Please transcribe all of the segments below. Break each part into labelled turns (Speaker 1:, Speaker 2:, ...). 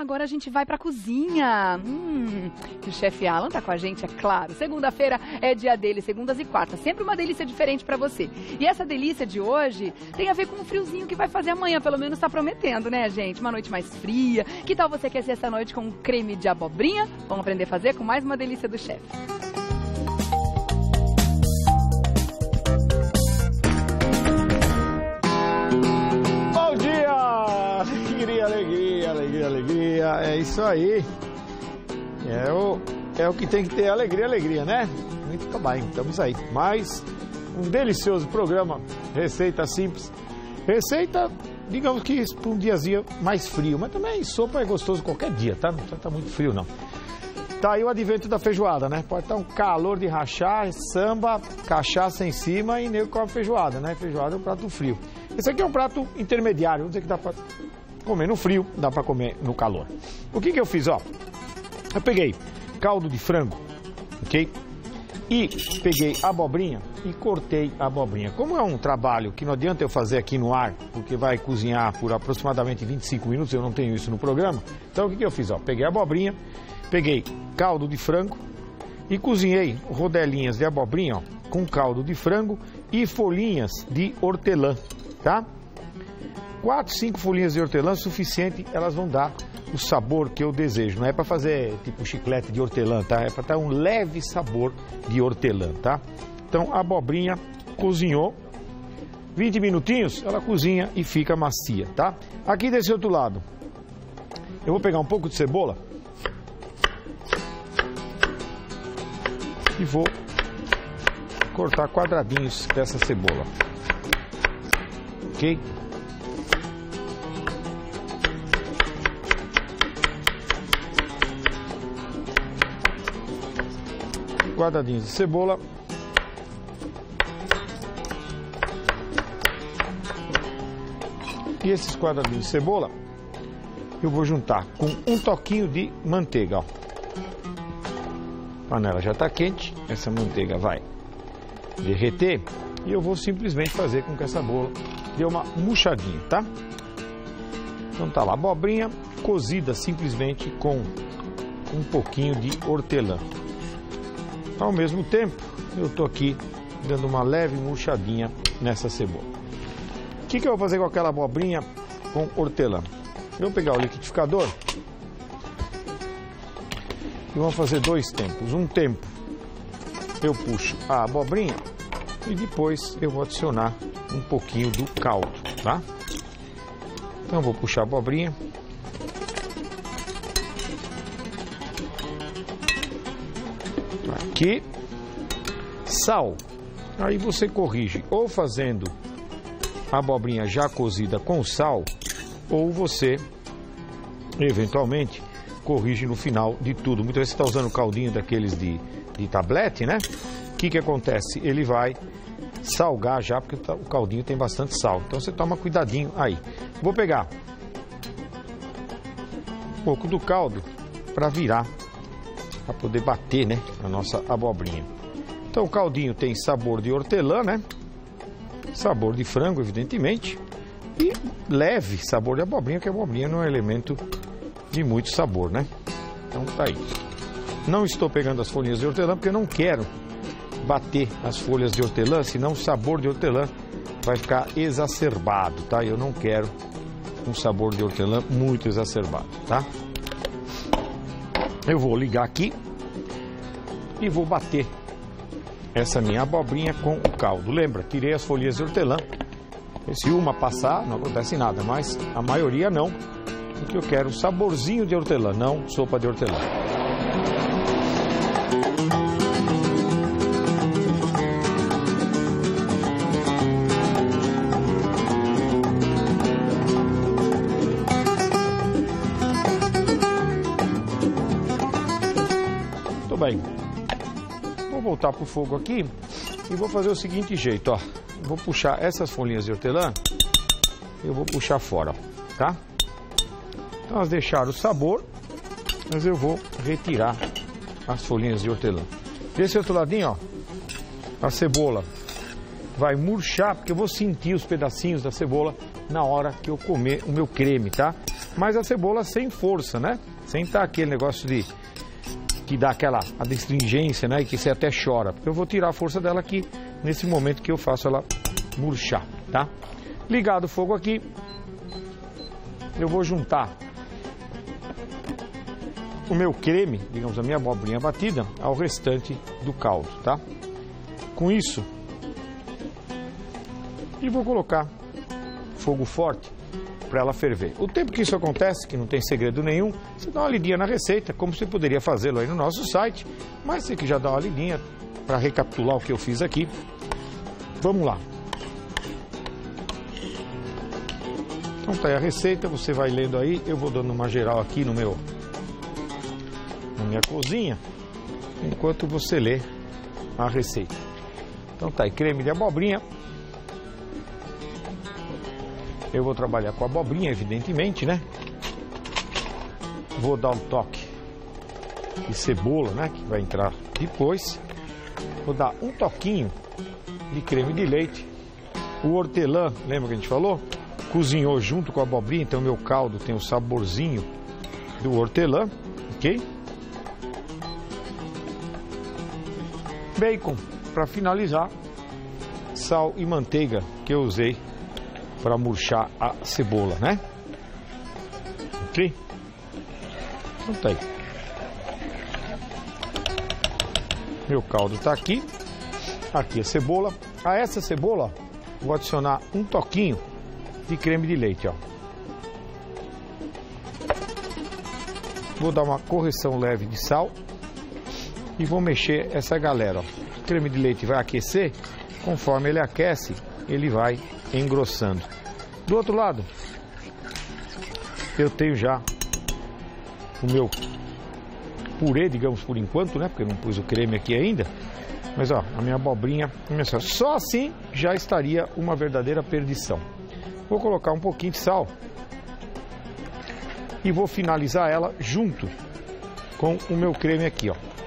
Speaker 1: agora a gente vai pra cozinha. Hum, o chefe Alan tá com a gente, é claro. Segunda-feira é dia dele, segundas e quartas. Sempre uma delícia diferente pra você. E essa delícia de hoje tem a ver com o friozinho que vai fazer amanhã, pelo menos tá prometendo, né, gente? Uma noite mais fria. Que tal você quer ser essa noite com um creme de abobrinha? Vamos aprender a fazer com mais uma delícia do chefe.
Speaker 2: Isso aí. É o, é o que tem que ter alegria, alegria, né? Muito bem, estamos aí. Mais um delicioso programa, receita simples. Receita, digamos que para um diazinho mais frio, mas também sopa é gostoso qualquer dia, tá? Não estar muito frio, não. Tá aí o advento da feijoada, né? Pode estar um calor de rachar, samba, cachaça em cima e nego come feijoada, né? Feijoada é um prato frio. Esse aqui é um prato intermediário, vamos dizer que dá para comer no frio, dá para comer no calor. O que que eu fiz, ó? Eu peguei caldo de frango, ok? E peguei abobrinha e cortei a abobrinha. Como é um trabalho que não adianta eu fazer aqui no ar, porque vai cozinhar por aproximadamente 25 minutos, eu não tenho isso no programa. Então o que, que eu fiz? Ó, peguei a abobrinha, peguei caldo de frango e cozinhei rodelinhas de abobrinha ó, com caldo de frango e folhinhas de hortelã, tá? Quatro, cinco folhinhas de hortelã suficiente, elas vão dar o sabor que eu desejo. Não é para fazer tipo chiclete de hortelã, tá? É para dar um leve sabor de hortelã, tá? Então a abobrinha cozinhou. 20 minutinhos, ela cozinha e fica macia, tá? Aqui desse outro lado, eu vou pegar um pouco de cebola e vou cortar quadradinhos dessa cebola. Ok? Quadradinhos de cebola. E esses quadradinhos de cebola eu vou juntar com um toquinho de manteiga, ó. A panela já está quente, essa manteiga vai derreter e eu vou simplesmente fazer com que essa bola dê uma murchadinha, tá? Então tá lá, abobrinha cozida simplesmente com um pouquinho de hortelã. Ao mesmo tempo, eu tô aqui dando uma leve murchadinha nessa cebola. O que, que eu vou fazer com aquela abobrinha com hortelã? Eu vou pegar o liquidificador e vamos fazer dois tempos. Um tempo eu puxo a abobrinha e depois eu vou adicionar um pouquinho do caldo, tá? Então vou puxar a abobrinha. Sal. Aí você corrige ou fazendo a abobrinha já cozida com sal ou você eventualmente corrige no final de tudo. Muitas vezes você está usando caldinho daqueles de, de tablete, né? O que, que acontece? Ele vai salgar já, porque o caldinho tem bastante sal. Então você toma cuidadinho aí. Vou pegar um pouco do caldo para virar, para poder bater, né? A nossa abobrinha. Então o caldinho tem sabor de hortelã, né? Sabor de frango, evidentemente. E leve sabor de abobrinha, porque a abobrinha não é um elemento de muito sabor, né? Então tá aí. Não estou pegando as folhinhas de hortelã porque eu não quero bater as folhas de hortelã, senão o sabor de hortelã vai ficar exacerbado, tá? Eu não quero um sabor de hortelã muito exacerbado, tá? Eu vou ligar aqui e vou bater essa minha abobrinha com o caldo. Lembra, tirei as folhinhas de hortelã. Se uma passar, não acontece nada, mas a maioria não, porque eu quero saborzinho de hortelã, não sopa de hortelã. Bem. Vou voltar para o fogo aqui e vou fazer o seguinte jeito, ó. Vou puxar essas folhinhas de hortelã, eu vou puxar fora, tá? Então elas deixaram o sabor, mas eu vou retirar as folhinhas de hortelã. Desse outro ladinho, ó, a cebola vai murchar, porque eu vou sentir os pedacinhos da cebola na hora que eu comer o meu creme, tá? mas a cebola sem força, né? Sem estar aquele negócio de que dá aquela adstringência, né? E que você até chora. Eu vou tirar a força dela aqui nesse momento que eu faço ela murchar, tá? Ligado o fogo aqui, eu vou juntar o meu creme, digamos, a minha abobrinha batida, ao restante do caldo, tá? Com isso, e vou colocar fogo forte para ela ferver. O tempo que isso acontece, que não tem segredo nenhum, você dá uma lidinha na receita, como você poderia fazê-lo aí no nosso site, mas você que já dá uma lidinha para recapitular o que eu fiz aqui. Vamos lá. Então tá aí a receita, você vai lendo aí, eu vou dando uma geral aqui no meu na minha cozinha, enquanto você lê a receita. Então tá aí, creme de abobrinha. Eu vou trabalhar com abobrinha, evidentemente, né? Vou dar um toque de cebola, né? Que vai entrar depois. Vou dar um toquinho de creme de leite. O hortelã, lembra que a gente falou? Cozinhou junto com a abobrinha, então meu caldo tem o saborzinho do hortelã, ok? Bacon, para finalizar, sal e manteiga que eu usei para murchar a cebola, né? Ok? Então tá aí. Meu caldo está aqui. Aqui a cebola. A essa cebola, vou adicionar um toquinho de creme de leite, ó. Vou dar uma correção leve de sal e vou mexer essa galera, ó. O creme de leite vai aquecer, conforme ele aquece, ele vai engrossando. Do outro lado, eu tenho já o meu purê, digamos por enquanto, né? Porque eu não pus o creme aqui ainda. Mas ó, a minha abobrinha começou. Só assim já estaria uma verdadeira perdição. Vou colocar um pouquinho de sal e vou finalizar ela junto com o meu creme aqui, ó.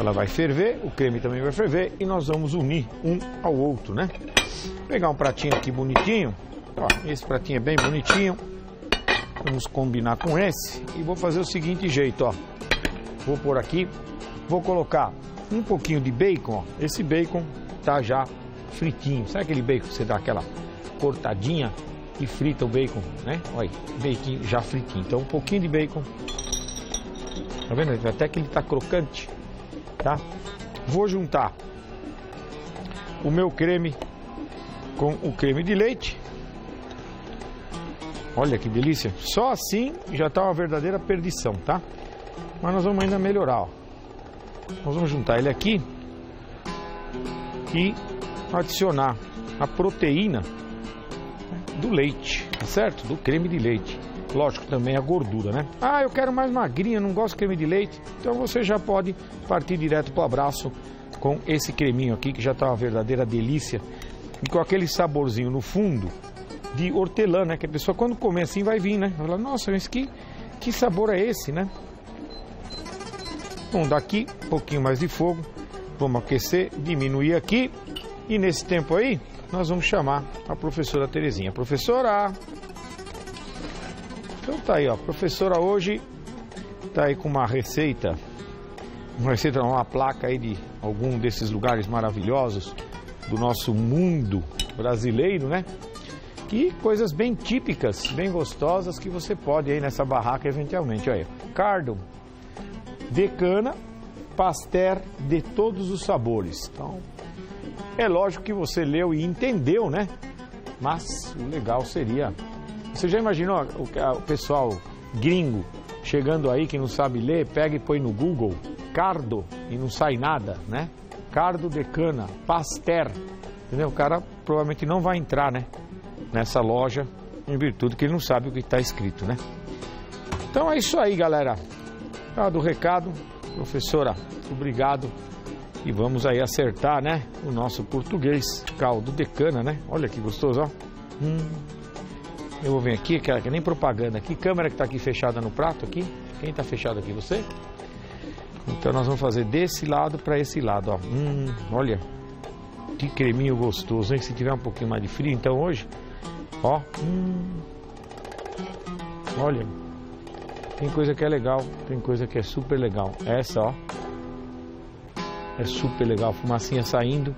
Speaker 2: Ela vai ferver, o creme também vai ferver e nós vamos unir um ao outro, né? Vou pegar um pratinho aqui bonitinho, ó, esse pratinho é bem bonitinho. Vamos combinar com esse e vou fazer o seguinte jeito, ó. Vou pôr aqui, vou colocar um pouquinho de bacon, ó. Esse bacon tá já fritinho. Sabe aquele bacon que você dá aquela cortadinha e frita o bacon, né? Olha aí, bacon já fritinho. Então um pouquinho de bacon. Tá vendo? Até que ele tá crocante, tá? Vou juntar o meu creme com o creme de leite. Olha que delícia. Só assim já está uma verdadeira perdição, tá? Mas nós vamos ainda melhorar, ó. Nós vamos juntar ele aqui e adicionar a proteína do leite, tá certo? Do creme de leite. Lógico, também a gordura, né? Ah, eu quero mais magrinha, não gosto de creme de leite. Então você já pode partir direto para o abraço com esse creminho aqui, que já está uma verdadeira delícia. E com aquele saborzinho no fundo de hortelã, né? Que a pessoa quando comer assim vai vir, né? Vai falar, nossa, mas que, que sabor é esse, né? Bom, daqui um pouquinho mais de fogo. Vamos aquecer, diminuir aqui. E nesse tempo aí, nós vamos chamar a professora Terezinha. Professora! Então tá aí, ó. Professora hoje tá aí com uma receita. Uma receita, uma placa aí de algum desses lugares maravilhosos do nosso mundo brasileiro, né? E coisas bem típicas, bem gostosas que você pode aí nessa barraca eventualmente. Olha, cardo de cana, pastel de todos os sabores. Então, é lógico que você leu e entendeu, né? Mas o legal seria. Você já imaginou o, pessoal gringo chegando aí que não sabe ler, pega e põe no Google cardo e não sai nada, né? Cardo de cana, pastel. Entendeu? O cara provavelmente não vai entrar, né? Nessa loja em virtude que ele não sabe o que está escrito, né? Então é isso aí, galera. Dado o recado, professora, obrigado. E vamos aí acertar, né? O nosso português, caldo de cana, né? Olha que gostoso, ó. Hum. Eu vou vir aqui, que é nem propaganda. Que câmera que está aqui fechada no prato aqui? Quem está fechado aqui? Você? Então nós vamos fazer desse lado para esse lado, ó. Hum, olha, que creminho gostoso, hein? Se tiver um pouquinho mais de frio, então hoje, ó, hum, Olha, tem coisa que é legal, tem coisa que é super legal. Essa, ó, é super legal. Fumacinha saindo,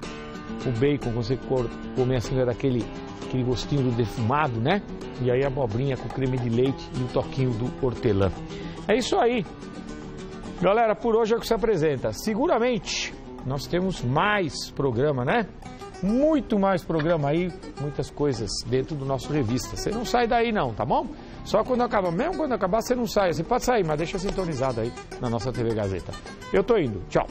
Speaker 2: o bacon, você comer assim, é daquele aquele gostinho do defumado, né? E aí a abobrinha com creme de leite e o toquinho do hortelã. É isso aí. Galera, por hoje é o que se apresenta. Seguramente nós temos mais programa, né? Muito mais programa aí, muitas coisas dentro do nosso revista. Você não sai daí não, tá bom? Só quando acabar, mesmo quando acabar você não sai. Você pode sair, mas deixa sintonizado aí na nossa TV Gazeta. Eu tô indo. Tchau.